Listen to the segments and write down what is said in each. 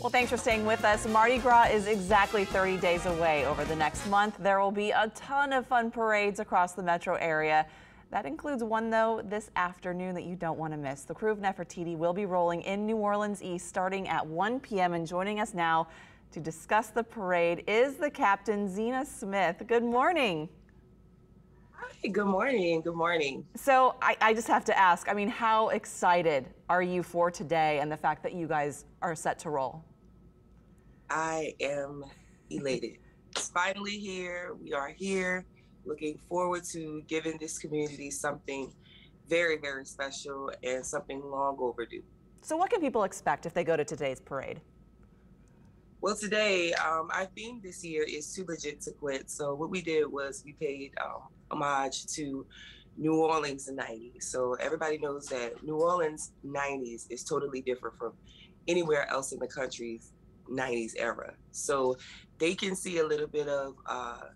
Well, thanks for staying with us. Mardi Gras is exactly 30 days away. Over the next month, there will be a ton of fun parades across the metro area. That includes one, though, this afternoon that you don't want to miss. The Krewe of Nefertiti will be rolling in New Orleans East starting at 1 p.m. And joining us now to discuss the parade is the captain, Zena Smith. Good morning. Good morning. Good morning. So I, I just have to ask, I mean, how excited are you for today and the fact that you guys are set to roll? I am elated. It's finally here. We are here. Looking forward to giving this community something very, very special and something long overdue. So, what can people expect if they go to today's parade? Well, today, um, our theme this year is Too Legit to Quit. So, what we did was we paid um, homage to New Orleans in the 90s. So, everybody knows that New Orleans 90s is totally different from anywhere else in the country's 90s era. So, they can see a little bit of uh,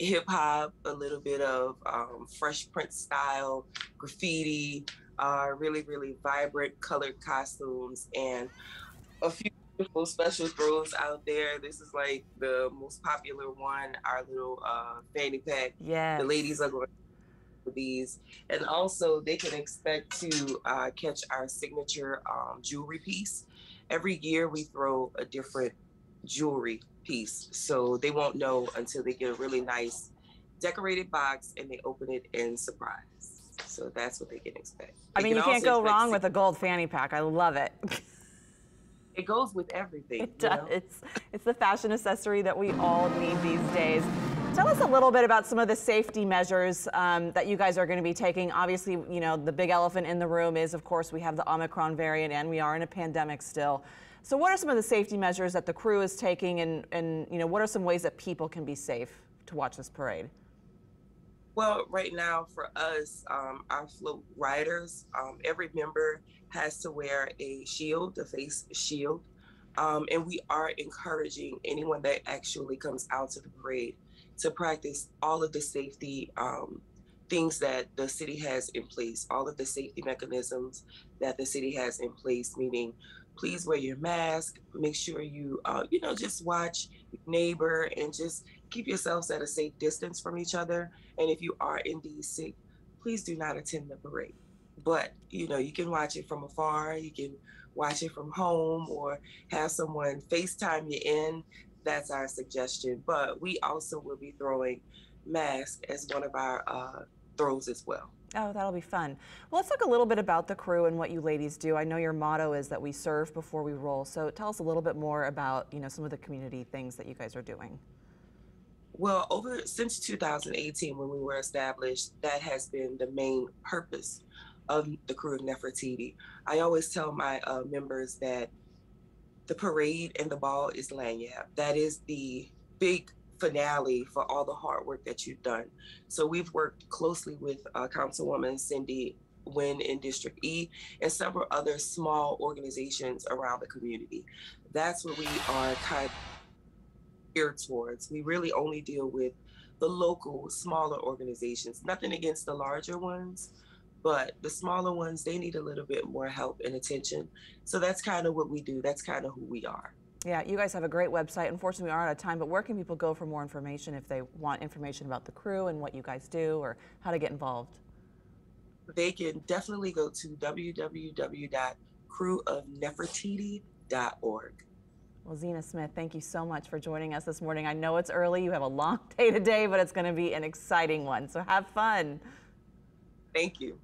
hip hop, a little bit of um, Fresh Prince style, graffiti, uh, really, really vibrant colored costumes, and a few beautiful special throws out there. This is like the most popular one, our little uh, fanny pack. Yeah. The ladies are going for these. And also, they can expect to uh, catch our signature um, jewelry piece. Every year, we throw a different jewelry piece. So they won't know until they get a really nice decorated box and they open it in surprise. So that's what they can expect. I mean, you can't go wrong with a gold fanny pack. I love it. it goes with everything. It does. It's, it's the fashion accessory that we all need these days. Tell us a little bit about some of the safety measures um, that you guys are going to be taking. Obviously, you know, the big elephant in the room is, of course, we have the Omicron variant and we are in a pandemic still. So what are some of the safety measures that the crew is taking and, and you know, what are some ways that people can be safe to watch this parade? Well, right now for us, um, our float riders, um, every member has to wear a shield, a face shield. Um, and we are encouraging anyone that actually comes out to the parade to practice all of the safety um, things that the city has in place, all of the safety mechanisms that the city has in place, meaning please wear your mask. Make sure you, uh, you know, just watch your neighbor and just keep yourselves at a safe distance from each other. And if you are indeed sick, please do not attend the parade. But, you know, you can watch it from afar, you can watch it from home or have someone FaceTime you in. That's our suggestion. But we also will be throwing masks as one of our uh, throws as well. Oh, that'll be fun. Well, let's talk a little bit about the crew and what you ladies do. I know your motto is that we serve before we roll. So tell us a little bit more about, you know, some of the community things that you guys are doing. Well, over since 2018, when we were established, that has been the main purpose of the Krewe of Nefertiti. I always tell my uh, members that the parade and the ball is Lagniappe. That is the big finale for all the hard work that you've done. So we've worked closely with uh, Councilwoman Cyndi Nguyen in District E and several other small organizations around the community. That's what we are kind of geared towards. We really only deal with the local, smaller organizations. Nothing against the larger ones, but the smaller ones, they need a little bit more help and attention. So that's kind of what we do. That's kind of who we are. Yeah, you guys have a great website. Unfortunately, we are out of time, but where can people go for more information if they want information about the crew and what you guys do or how to get involved? They can definitely go to www.crewofnefertiti.org. Well, Zena Smith, thank you so much for joining us this morning. I know it's early. You have a long day today, but it's going to be an exciting one. So have fun. Thank you.